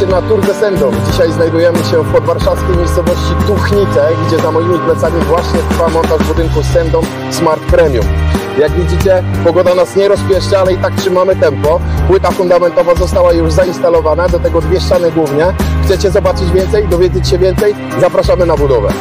Witajcie na Tour de Sendom. Dzisiaj znajdujemy się w podwarszawskiej miejscowości Tuchnice, gdzie za moimi plecami właśnie trwa montaż budynku Sendom Smart Premium. Jak widzicie, pogoda nas nie rozpieszcza, ale i tak trzymamy tempo. Płyta fundamentowa została już zainstalowana, do tego dwie ściany głównie. Chcecie zobaczyć więcej, dowiedzieć się więcej? Zapraszamy na budowę.